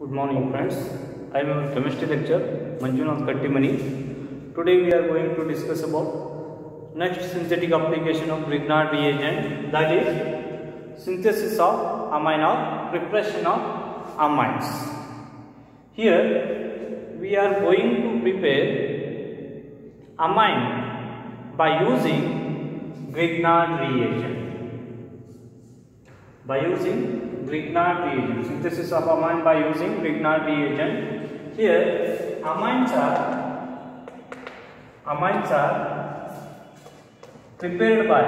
Good morning friends. I am your chemistry lecturer Manjunath Kattimani. Today we are going to discuss about next synthetic application of Grignard reagent that is synthesis of amine or preparation of amines. Here we are going to prepare amine by using Grignard reagent. By using Grignard reagent, synthesis of amine by using Grignard reagent. Here amines are amines are prepared by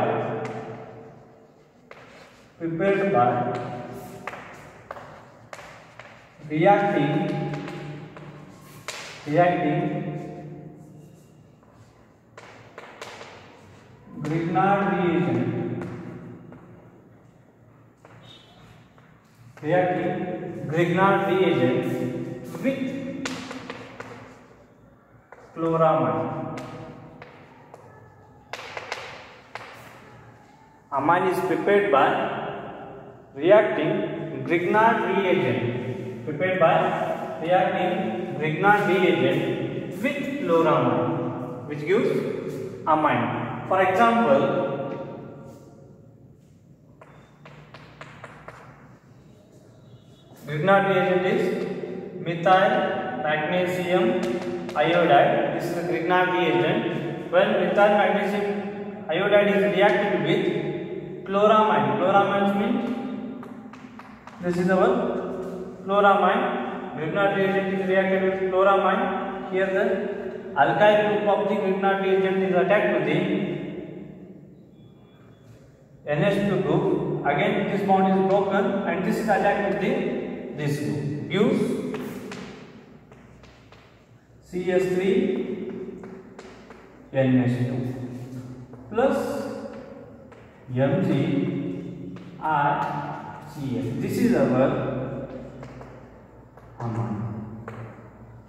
prepared by reacting reacting Grignard reagent reacting Grignard reagent with chloramine. Amine is prepared by reacting Grignard reagent prepared by reacting Grignard reagent with chloramine which gives amine. For example, Grignard reagent is methyl magnesium iodide. This is the Grignard reagent. When methyl magnesium iodide is reacted with chloramine, chloramine means this is our chloramine. Grignard reagent is reacted with chloramine. Here the alkyl group of the Grignard reagent is attacked to the NH2 group. Again, this bond is broken and this is attacked with the this group gives CS3 NH2 plus Mg RCl. This is our amine.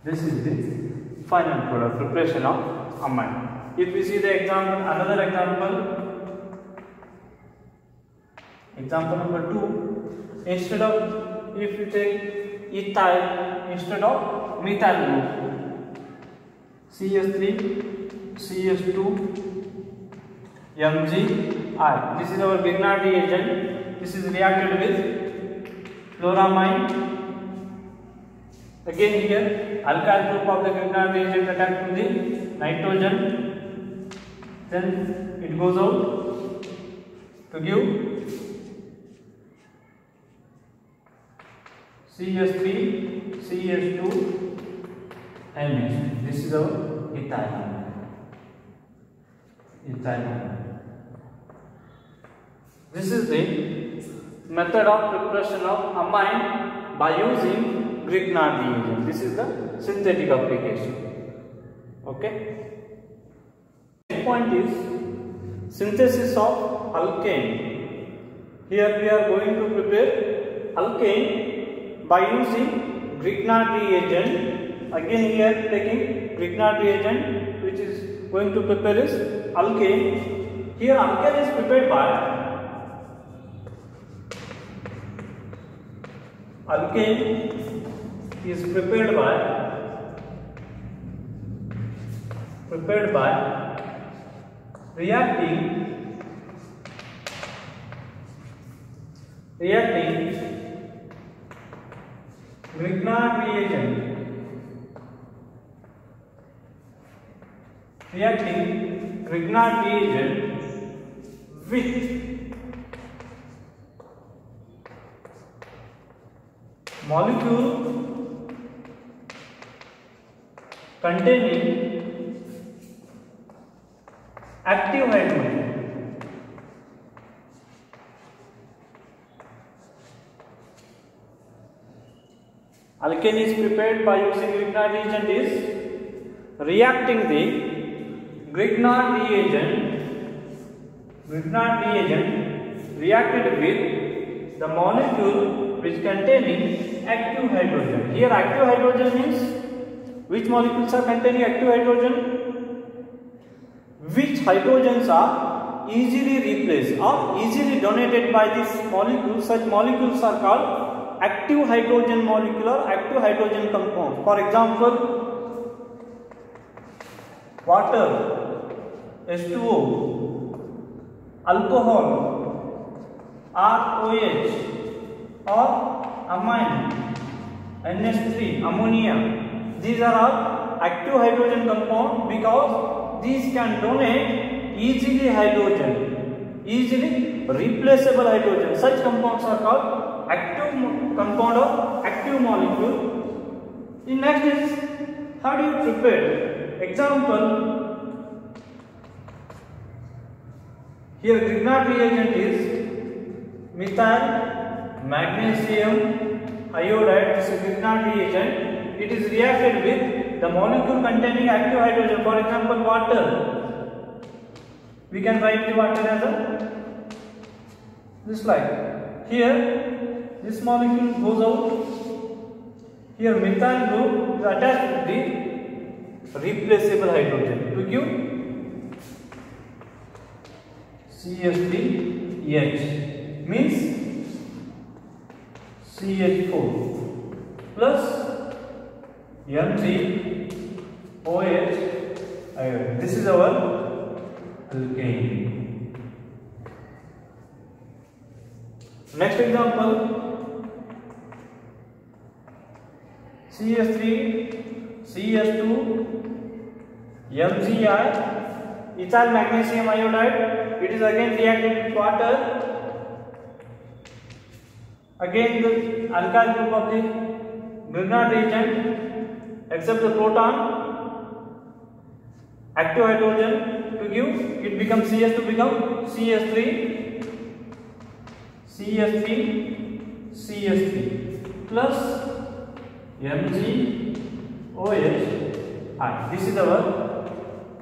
This is the final product preparation of amine. If we see the example, another example, example number two, instead of if you take ethyl instead of methyl group CS3 CS2 MgI this is our Grignard reagent this is reacted with chloramine again here alkyl group of the Grignard reagent attacked to the nitrogen then it goes out to give CS3, CS2, NH. This is our ethyl. Ethyl. This is the method of preparation of amine by using Grignard reagent. This is the synthetic application. Okay. Next point is synthesis of alkane. Here we are going to prepare alkane by using Grignard reagent again here taking Grignard reagent which is going to prepare is alkane here alkane is prepared by alkane is prepared by prepared by reacting reacting विज्ञान reagent तो reacting विज्ञान reagent with molecule containing active hydrogen Alkane is prepared by using Grignard reagent is reacting the Grignard reagent Grignard reagent reacted with the molecule which containing active hydrogen. Here active hydrogen means which molecules are containing active hydrogen? Which hydrogens are easily replaced or easily donated by this molecule. Such molecules are called active hydrogen molecule or active hydrogen compound. For example, water, H2O, alcohol, ROH or amine, NH3, ammonia. These are all active hydrogen compound because these can donate easily hydrogen, easily replaceable hydrogen. Such compounds are called active compound or active molecule. The next is how do you prepare? Example here Grignard reagent is methyl magnesium iodide. This is Grignard reagent. It is reacted with the molecule containing active hydrogen. For example, water. We can write the water as a this like here this molecule goes out here methyl group is attached with the replaceable hydrogen to give CH3H means CH4 plus Mg iodine. This is our alkane. Next example CH3 CH2 MgI ethyl magnesium iodide it is again reacted with water again the alkyl group of the Grignard reagent except the proton active hydrogen to give it becomes CS to become CS3 CS3 CS3 plus MgOH I. This is our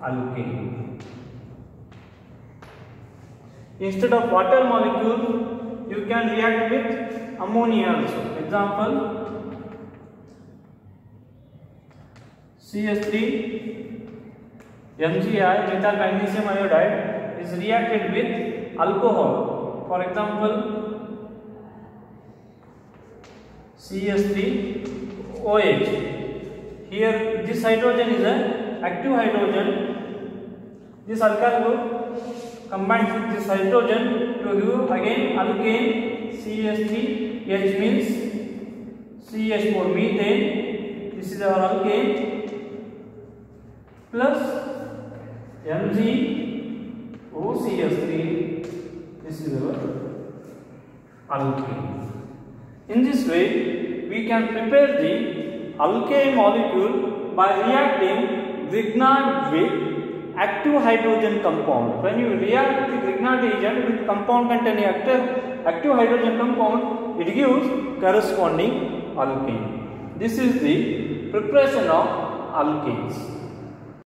alkane. Instead of water molecule, you can react with ammonia also. Example CH3 MgI methyl magnesium iodide is reacted with alcohol. For example, CH3 OH. Here, this hydrogen is an active hydrogen. This alkyl group combines with this hydrogen to give again alkane CH3H means CH4 methane. This is our alkane plus Mg OCH3. This is our alkane. In this way, we can prepare the alkane molecule by reacting Grignard with active hydrogen compound. When you react the Grignard reagent with compound containing active, active hydrogen compound, it gives corresponding alkane. This is the preparation of alkanes.